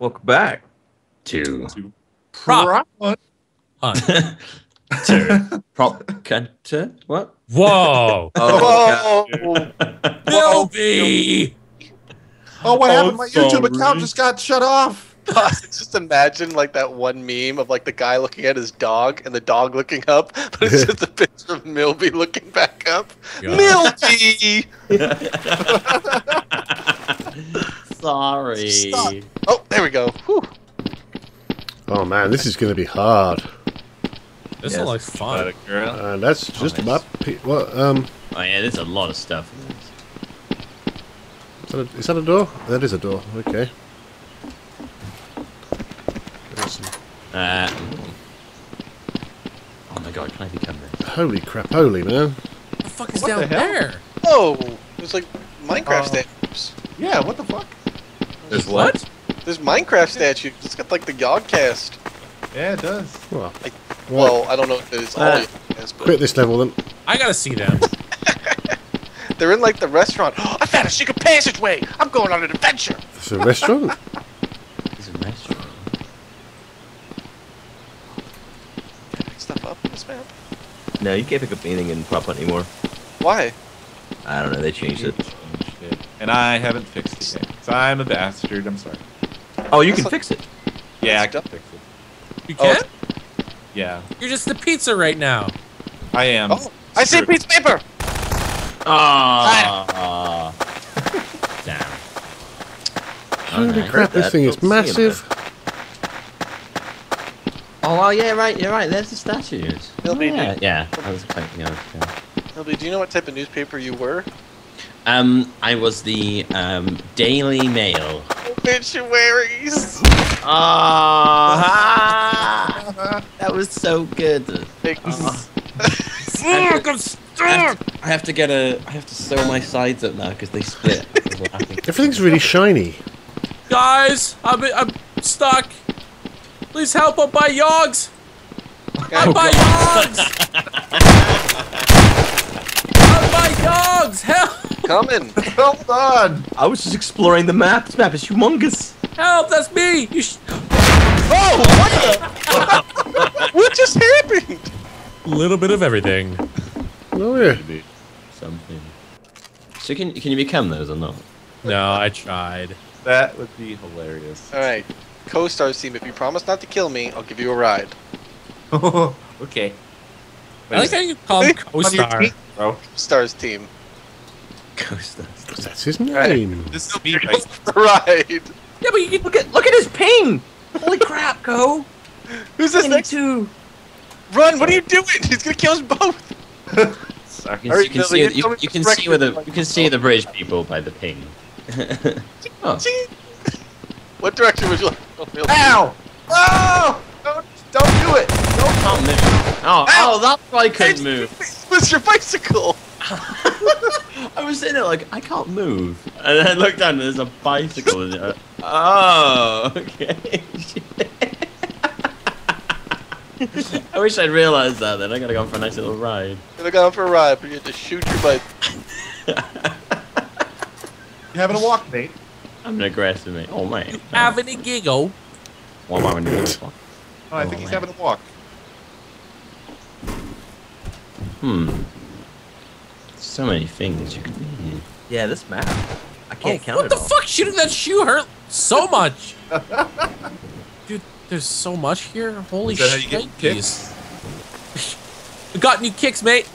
Welcome back to Prop. Right. Hunt. to prop content. What? Whoa. Oh, Whoa. Millbee! Oh, what Oh, happened? My YouTube sorry. account just got shut off. just imagine like that one meme of like the guy looking at his dog and the dog looking up, but it's just a picture of Millbee looking back up. God. Millbee! Sorry. Stop. Oh, there we go. Whew. Oh man, this is going to be hard. This Yes. looks fun. girl. And that's just nice. about pe- what? Um, Oh yeah, there's a lot of stuff. is that, a, is that a door? That is a door. Okay. There's Uh, oh my god, can I become this? Holy crap! Holy man! What the fuck is What down the hell? there? Oh, it's like Minecraft Oh. statues. Yeah, what the fuck? There's What? There's Minecraft statues. It's got like the Yogscast. Yeah, it does. Well, Well, I don't know if it's all Uh, Yogscast, but quit this level then. I gotta see them. they're in like the restaurant. I found a secret passageway. I'm going on an adventure. It's a restaurant. There's a restaurant. Can I pick stuff up in this map? No, you can't pick up anything in prop hunt anymore. Why? I don't know. They changed it. Shit. And I haven't fixed it yet. 'cause I'm a bastard. I'm sorry. Oh, you can That's fix it. Yeah, I It's can fix it. You Oh, can? Yeah, You're just the pizza right now. I am. Oh, I see a piece of paper. Ah. Damn. Holy Alright. crap! This That- thing is don't massive. Oh, well, yeah, right. You're right. There's the statues. They'll be yeah, yeah. I was thinking of. Yeah. Millbee, do you know what type of newspaper you were? Um, I was the um Daily Mail. Obituaries. Ah, that was so good. Pigs. Fuck, I'm I stuck! have, to, I have to get a. I have to sew my sides up now because they split. I was laughing. Everything's really shiny. Guys, I'm, I'm stuck. Please help, I'll buy yogs. I'll buy yogs. I'll buy yogs. Help, Coming. Hold on. I was just exploring the map. This map is humongous. help, that's me. You sh- Oh, what the? what just happened? A little bit of everything. Oh yeah. Something. So can can you become those or not? No, I tried. That would be hilarious. All right, Coestar team. If you promise not to kill me, I'll give you a ride. okay. I like how you call him On Coestar. team, bro. Stars team. Ghost. That's his name. This is speed race. Ride. Yeah, but you Look at look at his ping. Holy crap, Go. Who's this next? two. Run! What are you doing? He's gonna kill us both. Sorry. You can, you can see you're you, coming you to can see where the me. you can see the British people by the ping. oh. What direction would you like? Oh, Ow! Oh! Don't, don't do it! Don't. Can't move. Oh, Ow! oh, that's why I couldn't move. What's your bicycle? I was sitting there like I can't move, and then I looked down and there's a bicycle. in it. Oh, okay. I wish I'd realised that. Then I gotta go for a nice little ride. Gonna go for a ride, but you have to shoot your bike. You having a walk, mate? I'm an aggressive mate. Oh man. having a giggle. What am I gonna do? Oh, I think Oh, he's man. having a walk. Hmm. So many things you can do. Yeah, this map. I Oh, can't count what it the all. fuck? Shooting that shoe hurt so much. Dude, there's so much here. Holy Is that how you shit. get kicks? We got new kicks, mate.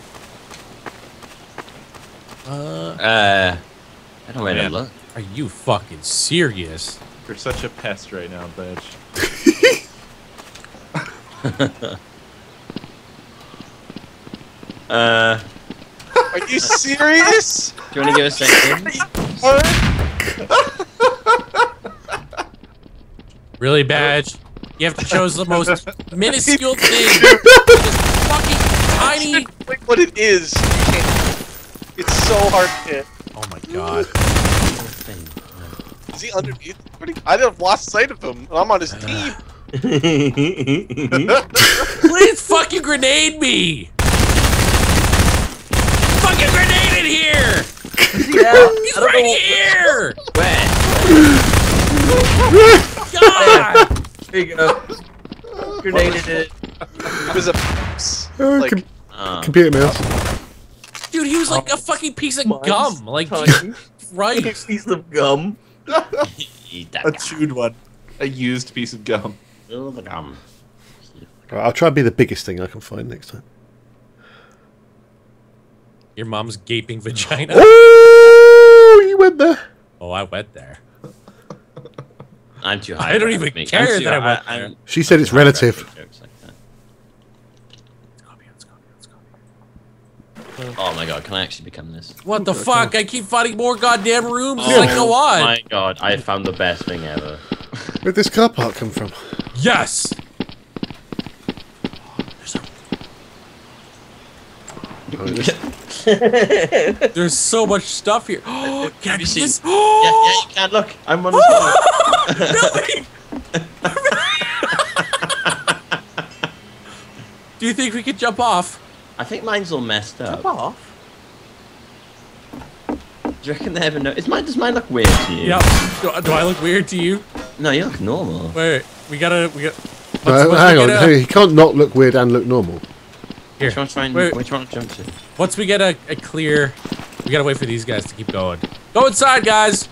Uh, Uh, I don't know where to look. are you fucking serious? You're such a pest right now, bitch. Uh, Are you serious? do you want to give us a second? Really, Baj? You have to choose the most minuscule thing. this fucking tiny. Wait, what it is? It's so hard to hit. Oh my god. Is he underneath? What do you- I have lost sight of him. I'm on his uh. team. Please fucking grenade me! Fucking grenade in here! Yeah. He's right here! Where? God! There you go. Grenaded it. It was a Uh, like com- Uh, computer mouse. Dude, he was like a fucking piece of Mine's gum. Like, tiny. right? piece of gum. A gum. chewed one. A used piece of gum. Fill the gum. Right, I'll try and be the biggest thing I can find next time. Your mom's gaping vagina. Oh, went there. Oh, I went there. I'm too high. I don't even me. care I'm too that I went I'm- there. She said it's relative. Jokes like that. Oh my god, can I actually become this? What the fuck? I keep finding more goddamn rooms as Oh I go on. my god, I found the best thing ever. Where'd this car park come from? Yes. Oh, this- There's so much stuff here. Oh, can I Have you do this? Yeah, yeah, you can look. I'm on the Do you think we could jump off? I think mine's all messed up. Jump off. Do you reckon they ever know? Is mine, does mine look weird to you? Yep. Do, do I look weird to you? No, you look normal. Wait, we gotta, we got. Uh, hang on, hey, he can't not look weird and look normal. Here. Which one trying? Wait. Which one to jump to? Once we get a, a clear, we gotta wait for these guys to keep going. Go inside, guys.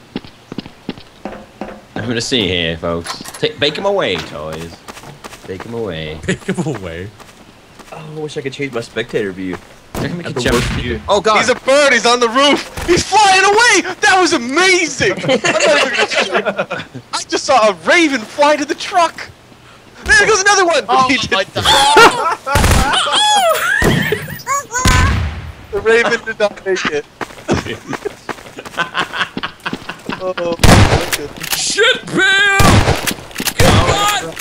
I'm gonna see here, folks. Take, bake them away, toys. Bake them away. Take them away. Oh, I wish I could change my spectator view. Do you reckon we At could the jump? worst view. Oh god. he's a bird. He's on the roof. He's flying away. That was amazing. I'm not even gonna shoot. I just saw a raven fly to the truck. There goes another one. Oh He did- my god! the raven did not make it. oh. Shit, Bill! Good God!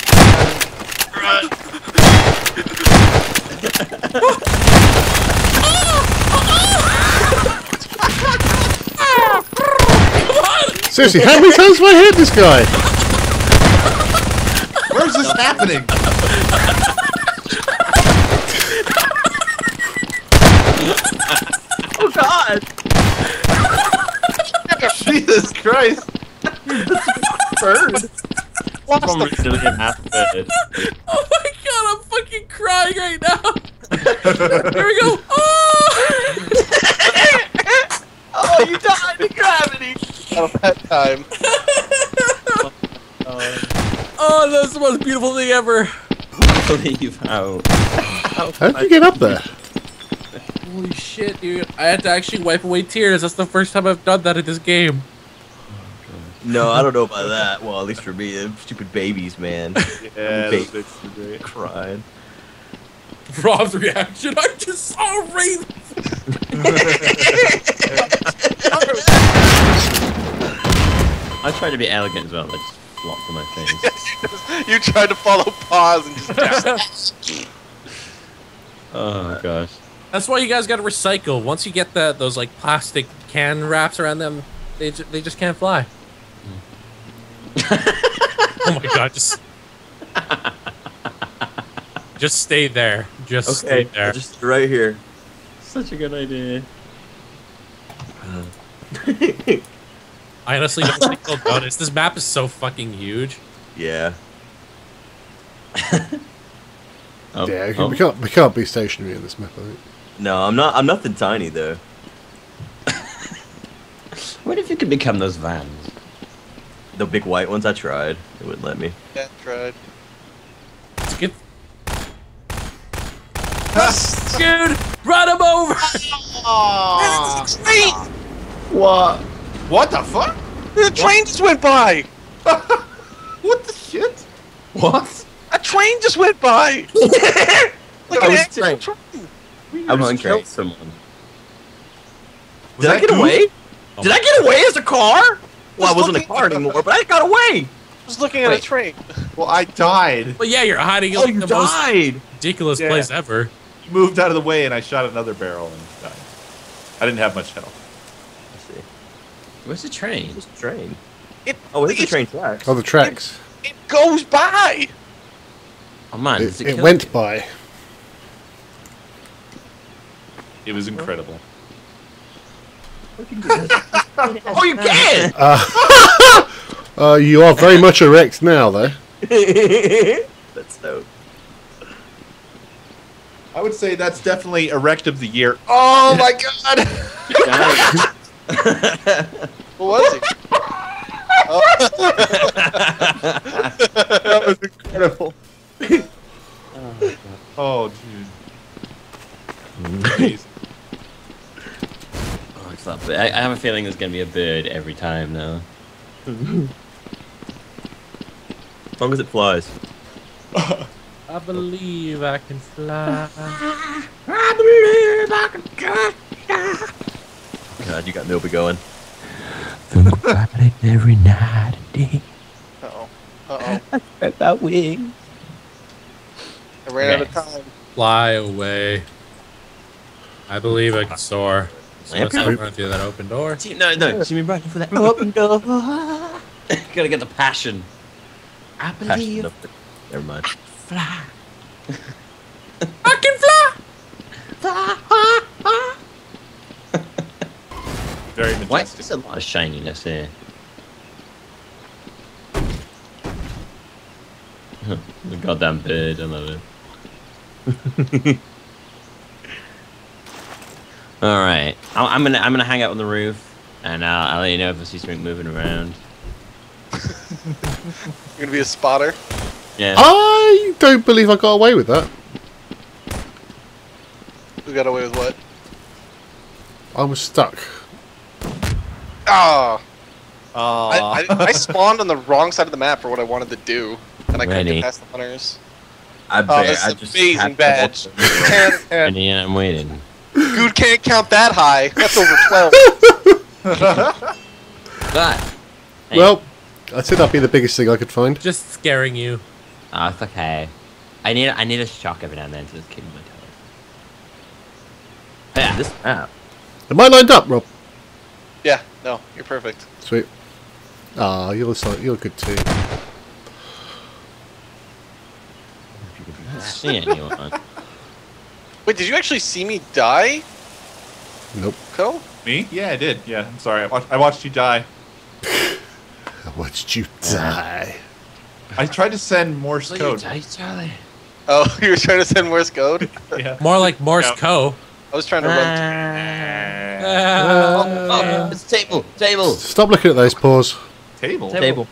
Seriously, how many times have I hit this guy? Where's this happening? god. Jesus Christ! Bird. I'm literally an half bird. Oh my God, I'm fucking crying right now. Here we go. Oh! Oh, you died in gravity. Oh, that time. Oh, that's the most beautiful thing ever. Believe how. How did you get up there? Holy shit, dude. I had to actually wipe away tears. That's the first time I've done that in this game. No, I don't know about that. Well, at least for me, stupid babies, man. Yeah, Bait. those great. Crying. Rob's reaction. I just saw a raven. I tried to be elegant as well. I just flopped on my face. You tried to follow pause and just. Oh gosh. That's why you guys gotta recycle. Once you get the those like plastic can wraps around them, they ju- they just can't fly. oh my god, just just stay there. Just Okay, stay there. just right here. Such a good idea. I honestly don't think they'll notice. This map is so fucking huge. Yeah. Oh, Yeah, oh. we can't we can't be stationary in this map. I think. No, I'm not. I'm nothing tiny though. What if you could become those vans? The big white ones, I tried. It wouldn't let me. Yeah, tried. Let's get Dude, run him over! What? What the fuck? The train just went by. What the shit? What? A train just went by. like I an was actual trained. train. I'm just hungry. killed someone. Did I get Goop? away? Oh Did my I get away as a car? Well, I wasn't a car anymore, but I got away. I was looking at Wait. a train. Well, I died. Well, yeah, you're hiding in Oh, like, you the most ridiculous Yeah. place ever. You moved out of the way, and I shot another barrel and died. I didn't have much health. Let's see. Where's the train? This train. It, Oh, it's the it's- train tracks. Oh, the tracks. It goes by. Oh man, It, it, it went you? by. It was incredible. oh, you can. Uh, you are very much erect now, though. That's dope. I would say that's definitely erect of the year. Oh my god! What was he? that was incredible. oh, dude. Amazing. Oh, it's not bird. I, I have a feeling there's gonna be a bird every time now. As long as it flies. I believe I can fly. I believe I can fly. God, you got Nobi going. Think about it every night and day. Uh-oh. Uh-oh. About wings. I ran out of time. Fly away. I believe I can soar. So let's Okay. not run through that open door. See, no, no, see me running for that open door. Gotta get the passion. I Passion believe enough to- Never mind. fly. I can fly! Very Why majestic. is there a lot of shininess here? the goddamn bird, I love it. All right, I'm, I'm gonna I'm gonna hang out on the roof, and uh, I'll let you know if I see something moving around. You're gonna be a spotter. Yeah. I don't believe I got away with that. Who got away with what? I was stuck. Ah! Aw. I, I, I spawned on the wrong side of the map for what I wanted to do, and I couldn't get past the hunters. I Oh, bet that's I just amazing to badge. walk- Can't, And I'm waiting. Good can't count that high. That's over 12. That. Hey. Well, I said that'd be the biggest thing I could find. Just scaring you. Oh, it's okay. I need I need a shock every now and then to just keep my toes. Yeah, This map. Am I lined up, Rob? yeah, no, you're perfect. Sweet. Ah, you look so, you're good too. see anyone. Wait, did you actually see me die, Nope. Coe? Me? Yeah, I did. Yeah, I'm sorry. I watched, I watched you die. I watched you die. I tried to send Morse So you code. die, Charlie. Oh, you were trying to send Morse code? Yeah. More like Morse Yeah. Co. I was trying to run. Oh, Ah. oh, it's a table, table, Stop looking at those paws. Table. Table. Table.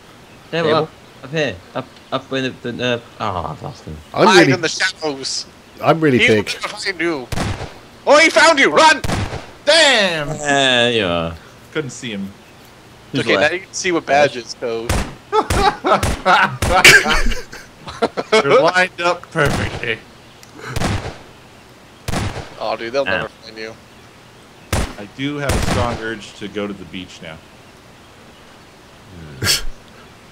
table, Table. up, up here, up, up with the, the uh, oh, I've lost him. I'm Hide really, in the shadows. I'm really He big. will find you. Oh, he found you! Run! Damn! There you are. Couldn't see him. Who's okay, now you can see what badges, go. You're lined up perfectly. Oh, dude, they'll Ow. never find you. I do have a strong urge to go to the beach now.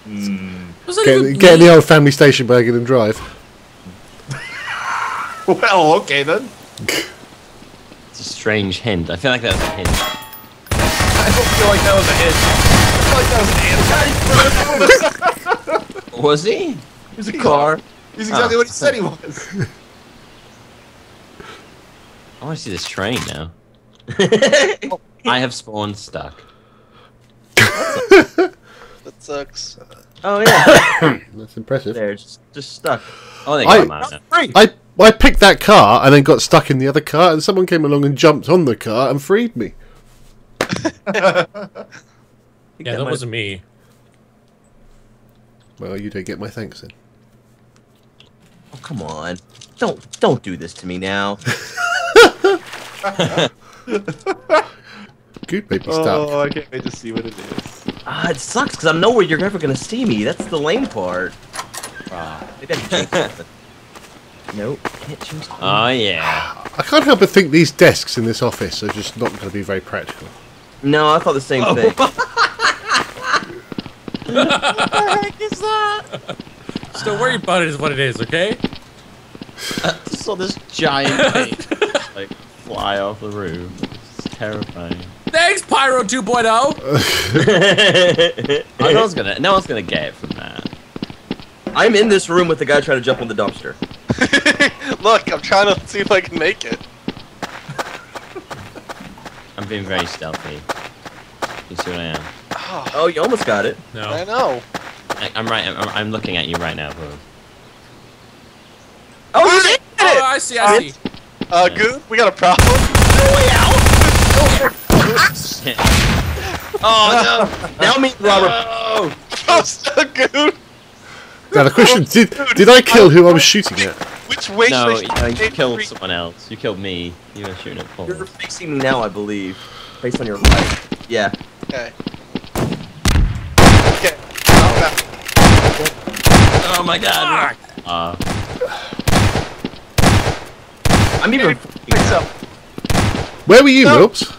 Hmm. Was Get, get in the old family station wagon and drive. Well, okay then. It's a strange hint. I feel like that was a hint. I don't feel like that was a hint. I feel like that was an answer. Was he? He's a car. He's exactly Oh. what he said he was. I want to see this train now. I have spawned stuck. That sucks. Oh yeah. That's impressive. there, just just stuck. Oh, they I- got him out now. Free. I I picked that car and then got stuck in the other car, and someone came along and jumped on the car and freed me. Yeah, that wasn't me. Well, you don't get my thanks then. Oh, come on. Don't don't do this to me now. Good baby stuff. Oh, I can't wait to see what it is. Ah, it sucks because I know where you're never gonna see me. That's the lame part. Ah, maybe I can change something. Nope, can't change. something. Oh ah, yeah. I can't help but think these desks in this office are just not going to be very practical. No, I thought the same oh. thing. what the heck Just don't worry about it. Is what it is. Okay. Just saw this giant thing like fly off the roof. It's terrifying. Thanks, Pyro oh. 2.0. Oh, no one's gonna, no one's gonna get it from that. I'm in this room with the guy trying to jump on the dumpster. Look, I'm trying to see if I can make it. I'm being very stealthy. You see what I am? Oh, Oh, you almost got it. No. I know. I, I'm right. I'm, I'm looking at you right now, bro. Oh, you did Oh! I see, I see. Uh, good. We got a problem. oh no! Now me and Robert. no! Oh, so good. Now the question: Did did I kill who I was shooting at? Which way No, should I you killed someone else. You killed me. You were shooting at Paul. You're facing me now, I believe. Based on your right. Yeah. Okay. Okay. Oh, Oh my god! Uh, I'm even. Fix. Where were you, No. Milps?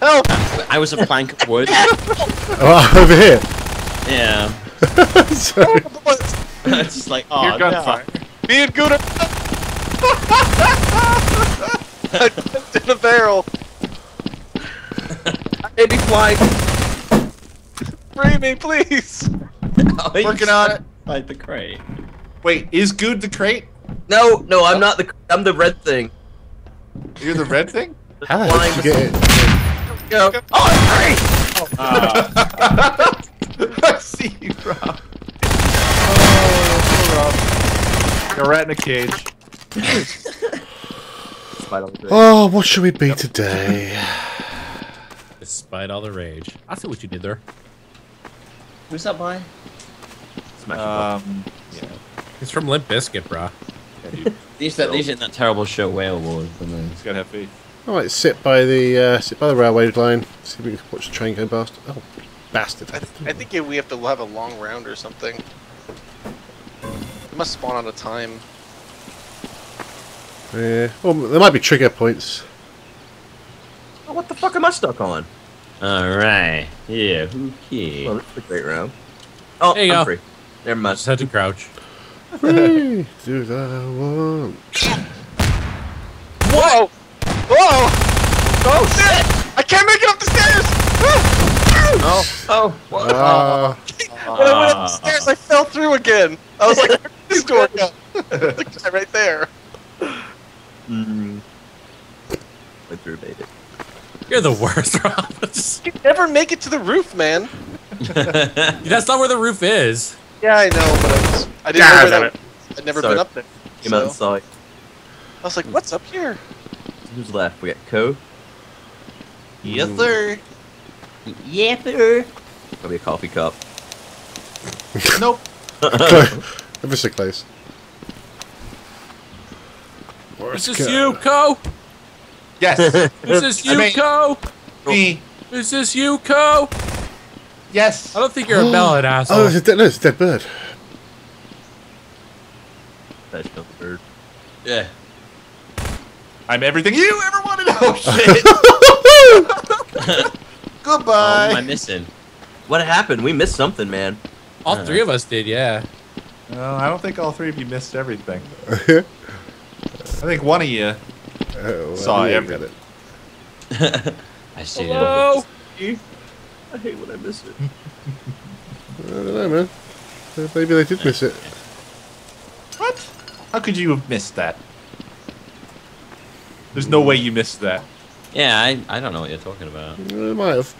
Help! I was a plank of wood. Oh, over here. Yeah. Sorry. it's just like, oh, Your gunfire. Me and Guude. I jumped in a barrel. Maybe flying. Free me, please. no. Working on it. Like the crate. Wait, is Good the crate? No, no, I'm not the. I'm the red thing. You're the red thing? How the hell did you get it? Go. Oh, I'm free! I see you, Rob. Oh, Rob. Got a rat in a cage. Spider on the grid. Oh, what should we be today? Despite all the rage. I see what you did there. Who's that by? Smash it. Um, yeah. It's from Limp Bizkit, brah. yeah. These that these in that terrible show Whale Wars, and then Just gotta have faith. I might sit by the uh, sit by the railway line. See if we can watch the train go past. Oh, bastard! I, th- I think we have to have a long round or something. It must spawn out of time. Yeah. Well, there might be trigger points. Oh, what the fuck am I stuck on? all right, yeah, Well, okay. this is a great round. Oh, There you I'm go. free. Never I mind. just had to crouch. Free, do that I want. Whoa! Whoa! Oh shit! I can't make it up the stairs! Oh, oh, what? Ah, when I went up the stairs, I fell through again. I was like, where did this the guy right there. Mm. Went through bait it. You're the worst, Rob. Just- You never make it to the roof, man. That's not where the roof is. Yeah, I know, but I, was, I didn't God know where damn that. I'd never Sorry. been up there. Came out So, and saw it. I was like, what's up here? Who's left? We got Coe. Yes, sir. yeah, sir. Probably a coffee cup. Nope. ever so close. Is this you, Coe? Yes. Is this you, I mean- Coe? Me. Is this you, Coe? Yes. I don't think you're a melon Oh, asshole. it's a, dead, no, it's a dead bird. That's not the bird. Yeah. I'm everything you ever wanted. Oh shit. Oh, Goodbye. what am I missing? What happened? We missed something, man. All three of us did, yeah. Well, I don't think all three of you missed everything. I think one of you. Oh, Saw yeah, every- it. I see. Hello? I hate when I miss it. I don't know, man. Maybe they did miss it. What? How could you have missed that? There's no way you missed that. Yeah, I, I don't know what you're talking about. They might have.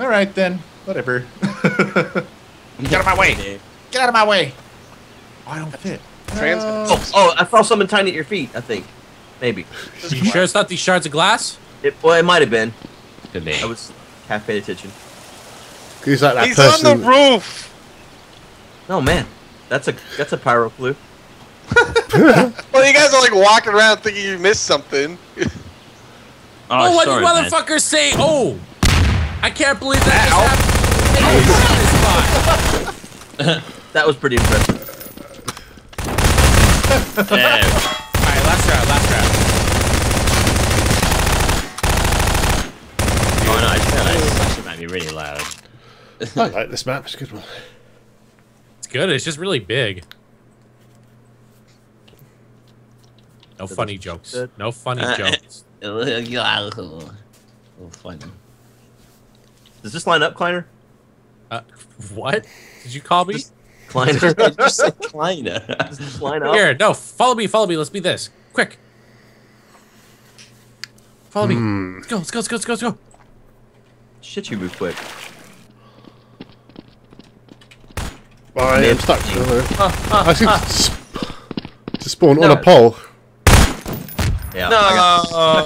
All right then. Whatever. Get out of my way. Get out of my way. Oh, I don't fit. Trans- Oh, oh, I saw something tiny at your feet. I think, maybe. You sure it's not these shards of glass? It, well, it might have been. Could be. I was half paid attention. He's like that He's person. on the roof. Oh man, that's a that's a pyro clue. Well, you guys are like walking around thinking you missed something. Oh, what sorry, you man. motherfuckers say? Oh! I can't believe that just happened. Oh, That was pretty impressive. Yeah. Alright, last round, last round. Oh no, I just realized this actually might be really loud. I like this map. It's a good one. It's good, it's just really big. No funny jokes. good. No funny Uh, jokes. Oh, funny. Does this line up, Kleiner? Uh, what? Did you call me? Kleiner. I just said Kleiner. Does this line? Here, no, follow me, follow me. Let's be this. Quick. Follow me. Let's go, let's go, let's go, let's go, let's go. Shit, you move quick. I am stuck. Uh, ah, ah, I ah. seem to, sp- to spawn on a pole. Yeah. No. I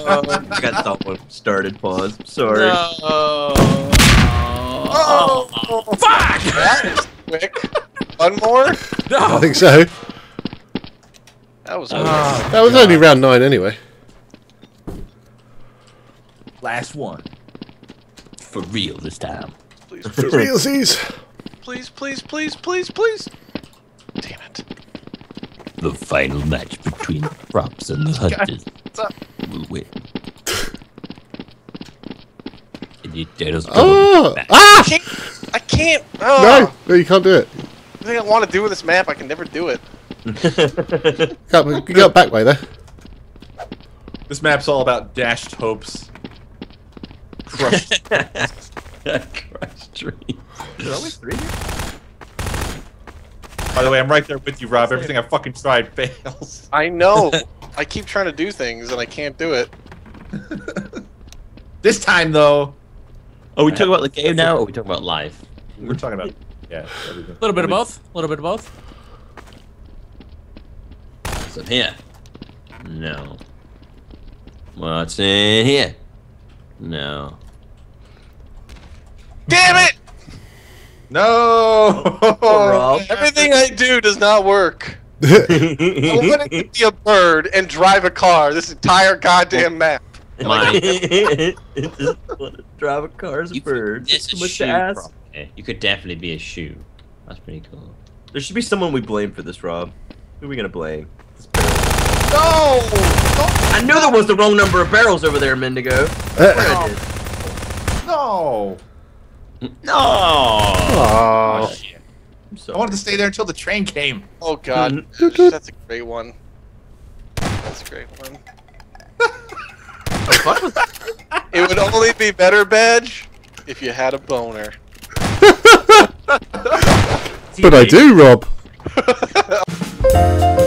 got, I got that one started. Pause. Sorry. No. Oh, oh Fuck! that is quick. One more? I think so. That was Ah. That was only round nine anyway. Last one. For real this time. please, please, Realsies. please, please, please, please, please. Damn it. The final match between the props and the hunters will win. And you Daniel's Oh! Ah! I can't. I can't. No! Oh, No, you can't do it. Everything I want to do with this map, I can never do it. Can't, you got back way there. This map's all about dashed hopes. Crushed. Crushed dreams. There's always three. By the way, I'm right there with you, Rob. Everything I fucking tried fails. I know. I keep trying to do things and I can't do it. This time, though, Are we talking about the game now, or are we talking about life? we're talking about yeah. A little bit of both. A little bit of both. What's in here? No. What's in here? No. Damn it! No. Rob. Everything I do does not work. I want to be a bird and drive a car this entire goddamn map. Mine. Just want to drive a car as a bird. It's Too a much shoe. to ask. Probably. You could definitely be a shoe. That's pretty cool. There should be someone we blame for this, Rob. Who are we gonna blame? No! I knew there was the wrong number of barrels over there, Mendigo. Uh, No. No. Aw. I'm I wanted to stay there until the train came. Oh god, Mhm. that's a great one. That's a great one. It would only be better, Baj, if you had a boner. But I do, Rob.